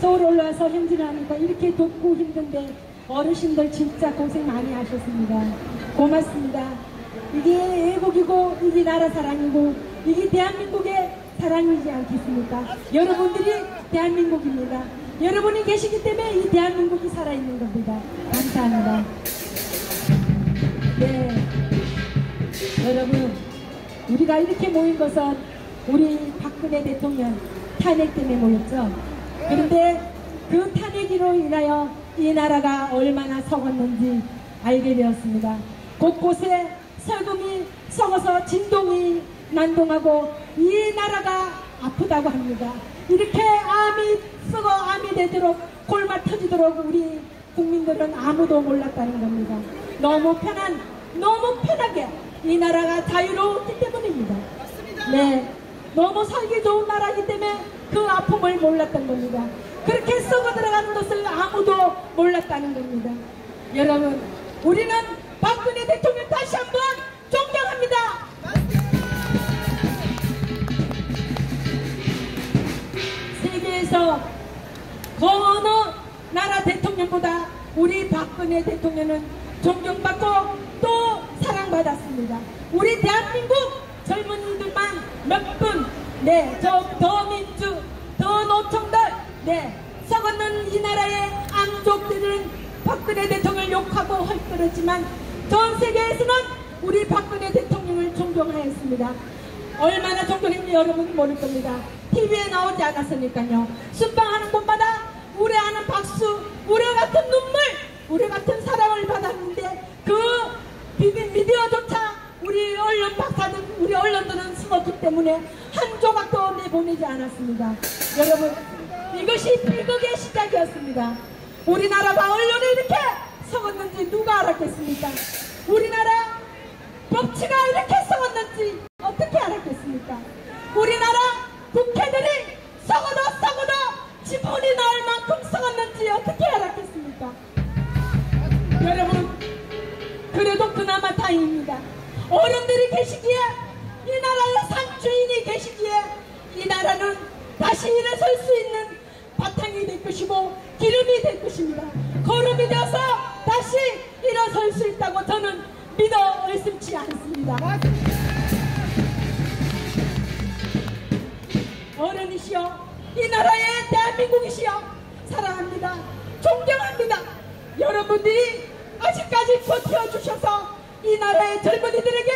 서울 올라와서 행진하니까 이렇게 덥고 힘든데 어르신들 진짜 고생 많이 하셨습니다. 고맙습니다. 이게 애국이고 이게 나라 사랑이고 이게 대한민국의 사랑이지 않겠습니까? 여러분들이 대한민국입니다. 여러분이 계시기 때문에 이 대한민국이 살아있는 겁니다. 감사합니다. 네. 여러분, 우리가 이렇게 모인 것은 우리 박근혜 대통령 탄핵 때문에 모였죠. 그런데 그 탄핵으로 인하여 이 나라가 얼마나 썩었는지 알게 되었습니다. 곳곳에 설금이 썩어서 진동이 난동하고 이 나라가 아프다고 합니다. 이렇게 암이 썩어 암이 되도록 골마 터지도록 우리 국민들은 아무도 몰랐다는 겁니다. 너무 편한, 너무 편하게 이 나라가 자유로웠기 때문입니다. 네. 너무 살기 좋은 나라이기 때문에 그 아픔을 몰랐던 겁니다. 그렇게 썩어 들어가는 것을 아무도 몰랐다는 겁니다. 여러분, 우리는 박근혜 대통령 다시 한번 존경합니다. 세계에서 그 어느 나라 대통령보다 우리 박근혜 대통령은 존경받고 또 사랑받았습니다. 우리 대한민국 젊은이들만 몇 분, 네, 저 더민주, 더 노총들, 네, 썩었는 이 나라의 안족들은 박근혜 대통령을 욕하고 헐뜯었지만 전 세계에서는 우리 박근혜 대통령을 존경하였습니다. 얼마나 존경했는지 여러분 모를 겁니다. TV에 나오지 않았으니까요. 순방하는 곳마다 우려하는 박수, 우려 같은 눈물, 우려 같은 사랑을 받았는데 그 비빔 미디어조차 우리 언론 박사들, 우리 언론들은 숨었기 때문에 한 조각도 내보내지 않았습니다. 여러분, 이것이 비극의 시작이었습니다. 우리나라가 언론에 이렇게 썩었는지 누가 알았겠습니까? 우리나라 법치가 이렇게 썩었는지 다시 일어설 수 있는 바탕이 될 것이고 기름이 될 것입니다. 걸음이 되어서 다시 일어설 수 있다고 저는 믿어 의심치 않습니다. 어른이시여 이 나라의 대한민국이시여 사랑합니다. 존경합니다. 여러분들이 아직까지 버텨주셔서 이 나라의 젊은이들에게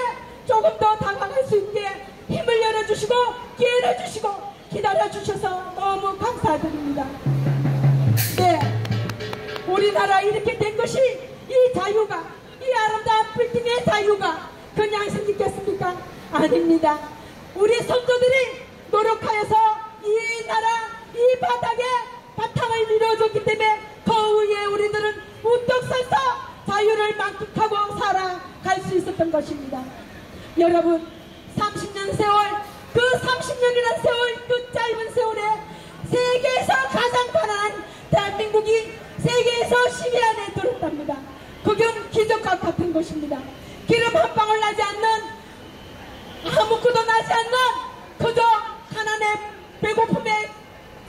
조금 더 다가갈 수 있게 힘을 열어주시고 기회를 주시고 기다려주셔서 너무 감사드립니다. 네, 우리나라 이렇게 된 것이 이 자유가 이 아름다운 빌딩의 자유가 그냥 생기겠습니까? 아닙니다. 우리 선조들이 노력하여서 이 나라 이 바닥에 바탕을 밀어줬기 때문에 그 위에 우리들은 우뚝 서서 자유를 만끽하고 살아갈 수 있었던 것입니다. 여러분 30년 세월 그 30년이라는 세월 그 짧은 세월에 세계에서 가장 가난한 대한민국이 세계에서 10위 안에 들었답니다. 그건 기적과 같은 것입니다. 기름 한 방울 나지 않는 아무것도 나지 않는 그저 가난의 배고픔에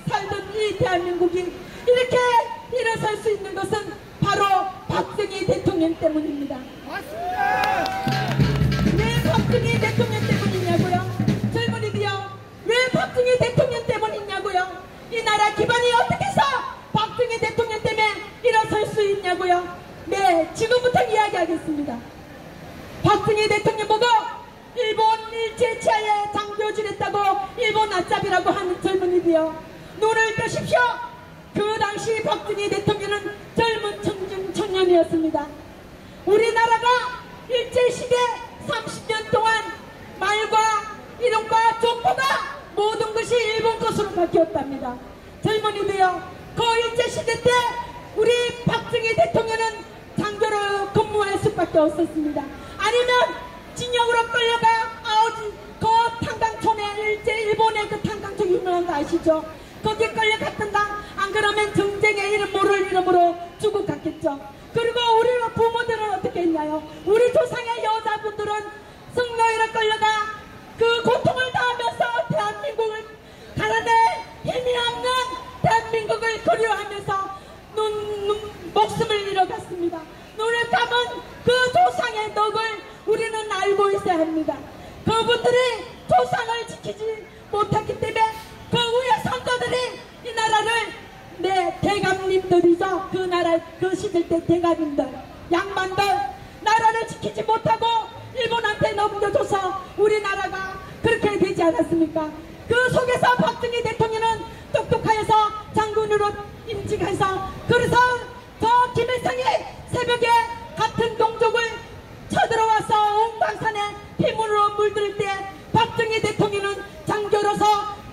살던 이 대한민국이 이렇게 일어설 수 있는 것은 바로 박정희 대통령 때문입니다. 왜 박정희 대통령 때문이냐고요? 젊은이들요. 왜 박정희 대통령 때문이냐고요? 이 나라 기반이 어떻게 해서 박정희 대통령 때문에 일어설 수 있냐고요? 네, 지금부터 이야기하겠습니다. 박정희 대통령 보고 일본 일제치하에 장교질했다고 일본 아짭이라고 하는 젊은이들요. 눈을 뜨십시오. 그 당시 박정희 대통령은 젊은 청중 청년이었습니다. 우리나라가 일제시대 30년 동안 말과 이름과 족보가 모든 것이 일본 것으로 바뀌었답니다. 젊은이들요. 그 일제시대 때 우리 박정희 대통령은 장교로 근무할 수밖에 없었습니다. 아니면 진영으로 끌려가 아오지 그 탄강촌에 일제 일본의 그 탄강촌 유명한 거 아시죠? 거기 끌려갔던가 안 그러면 정쟁의 이름 모를 이름으로 죽어 갔겠죠. 그리고 우리 부모들은 어떻게 했냐요? 우리 조상의 여자분들은 성노예로 끌려가 그 고통을 당하면서 대한민국을 가라데 힘이 없는 대한민국을 그리워하면서 눈, 눈, 목숨을 잃어갔습니다. 눈을 감은 그 조상의 덕을 우리는 알고 있어야 합니다. 그분들이 조상을 지키지 못했 대가민들 양반들 나라를 지키지 못하고 일본한테 넘겨줘서 우리나라가 그렇게 되지 않았습니까? 그 속에서 박정희 대통령은 똑똑하여서 장군으로 임직해서 그래서 더 김일성이 새벽에 같은 동족을 쳐들어와서 옹방산에 피문으로 물들 때 박정희 대통령은 장교로서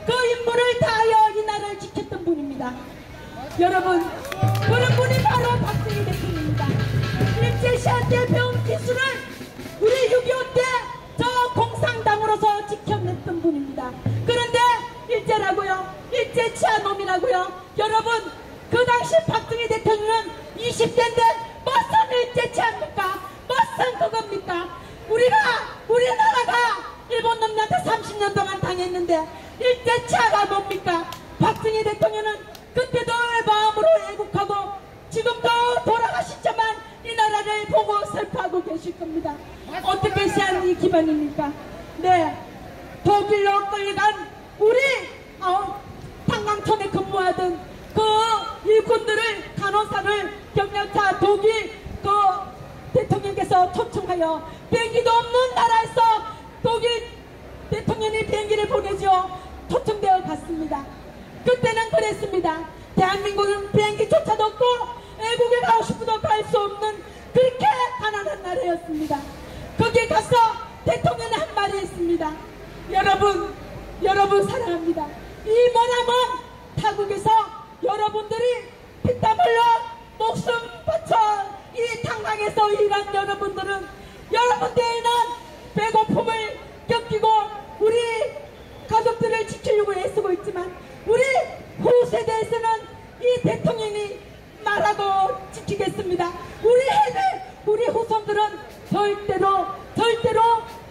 그 임무를 다하여 이 나라를 지켰던 분입니다. 여러분 제시한 때 배운 기술을 우리 6.25때 저 공산당으로서 지켜냈던 분입니다. 그런데 일제라고요? 일제 치아놈이라고요? 여러분 그 당시 박정희 대통령은 20대인데 무슨 일제 치합니까? 무슨 그겁니까? 우리가 우리나라가 일본 놈한테 30년 동안 당했는데 일제 치아가 뭡니까? 박정희 대통령은 그때도 마음으로 애국하고 지금도 하고 계실 겁니다. 어떻게 시한 이 기반입니까? 네, 독일로 끌려간 우리 어, 탄광촌에 근무하던 그 일꾼들을 간호사를 경력차 독일 그 대통령께서 초청하여 비행기도 없는 나라에서 독일 대통령이 비행기를 보내죠. 초청되어 갔습니다. 그때는 그랬습니다. 대한민국은 비행기조차도 없고 애국에 가고 싶어도 갈 수 없는 그렇게 가난한 나라였습니다. 거기에 가서 대통령이 한 말이 있습니다. 여러분, 여러분 사랑합니다. 이 머나먼 타국에서 여러분들이 피땀 흘려 목숨 바쳐 이 탄광에서 일한 여러분들은 여러분들에는 배고픔을 겪이고 우리 가족들을 지키려고 애쓰고 있지만 우리 후세대에서는 이 대통령이 말하고 지키겠습니다. 우리 해내 우리 후손들은 절대로 절대로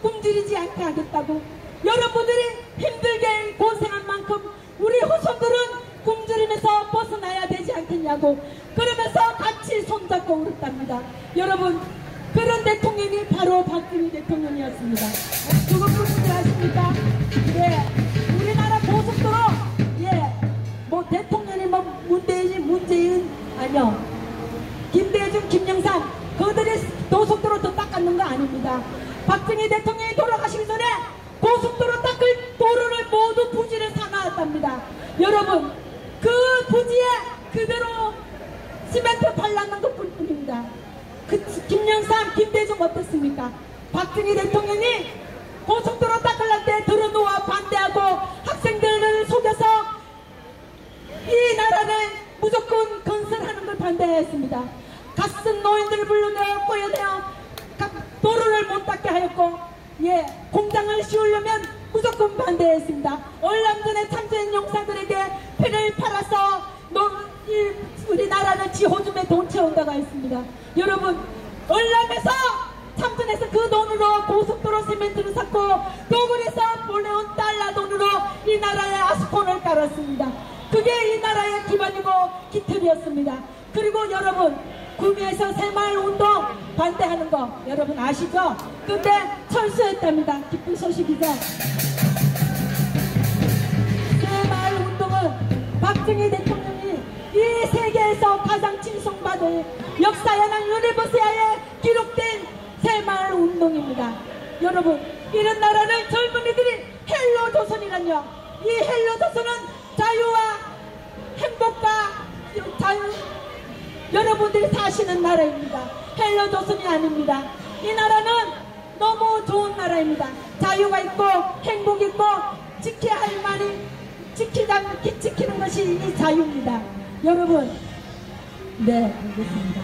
굶주리지 않게 하겠다고 여러분들이 힘들게 고생한 만큼 우리 후손들은 굶주림에서 벗어나야 되지 않겠냐고 그러면서 같이 손잡고 울었답니다. 여러분 그런 대통령이 바로 박근혜 대통령이었습니다. 그것뿐인지 아십니까? 네, 우리나라 고속도로 예, 뭐 대통령이 뭐 문재인 문재인 아니요 김대중 김영삼 그들이 고속도로 더 닦았는 거 아닙니다. 박정희 대통령이 돌아가시기 전에 고속도로 닦을 도로를 모두 부지를 사놔왔답니다. 여러분 그 부지에 그대로 시멘트 발라놓은 것뿐 입니다. 그 김영삼, 김대중 어떻습니까? 박정희 대통령이 고속도로 닦으려 때 들어놓아 반대하고 학생들을 속여서 이 나라를 무조건 건설하는 걸 반대했습니다. 갓쓴 노인들을 불러내어 꼬여내어 각 도로를 못 하였고 예 공장을 씌우려면 무조건 반대했습니다. 얼람전에 참전 용사들에게 피를 팔아서 노, 이, 우리나라를 지 호주머니에 돈 채운다고 했습니다. 여러분 월남에서 참전해서 그 돈으로 고속도로 시멘트를 샀고 독일에서 보내온 달러 돈으로 이 나라에 아스콘을 깔았습니다. 그게 이 나라의 기반이고 기틀이었습니다. 그리고 여러분 구미에서 새마을 운동 반대하는 거 여러분 아시죠? 근데 철수했답니다. 기쁜 소식이죠. 새마을 운동은 박정희 대통령이 이 세계에서 가장 칭송받을 역사연한 유니버시아에 기록된 새마을 운동입니다. 여러분 이런 나라를 젊은이들이 헬로 조선이란요. 이 헬로 조선은 자유와 행복과 자유 여러분들이 사시는 나라입니다. 헬로 조선이 아닙니다. 이 나라는 너무 좋은 나라입니다. 자유가 있고 행복 있고 지켜야 할 말이 지키다 지키는 것이 이 자유입니다. 여러분, 네 알겠습니다.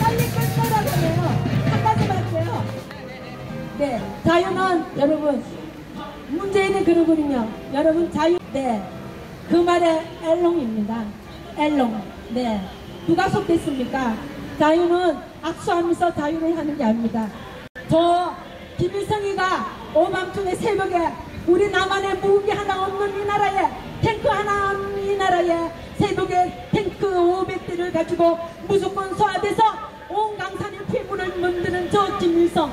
빨리 끝내라고 해요. 한 가지만 할게요. 네, 자유는 여러분 문재인이 그러거든요. 여러분 자유 네. 그 말에 엘롱입니다. 엘롱. 네. 누가 속됐습니까? 자유는 악수하면서 자유를 하는 게 아닙니다. 저 김일성이가 오밤중에 새벽에 우리 남한에 무기 하나 없는 이 나라에 탱크 하나 없는 이 나라에 새벽에 탱크 500대를 가지고 무조건 소화돼서 온 강산의 피부를 만드는 저 김일성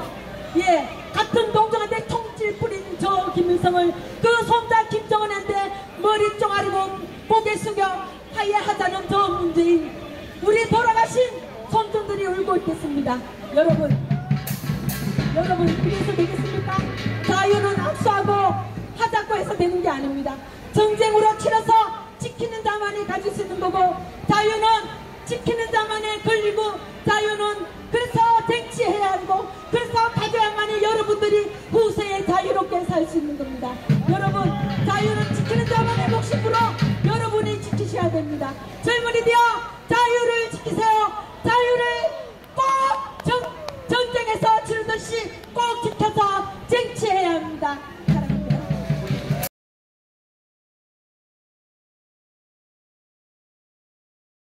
예 같은 동정한테 총질 뿌린 저 김일성을 그 손자 김정은한테 머리 쪼가리고 고개 숙여 화해하자는 저 문재인 우리 돌아가신 손주들이 울고 있겠습니다 여러분 여러분 그래서 되겠습니까? 자유는 악수하고 하자고 해서 되는 게 아닙니다. 전쟁으로 치러서 지키는 자만이 가질 수 있는 거고 자유는 지키는 자만에 걸리고 자유는 그래서 쟁취해야 하고 그래서 가져야만이 여러분들이 후세에 자유롭게 살 수 있는 겁니다.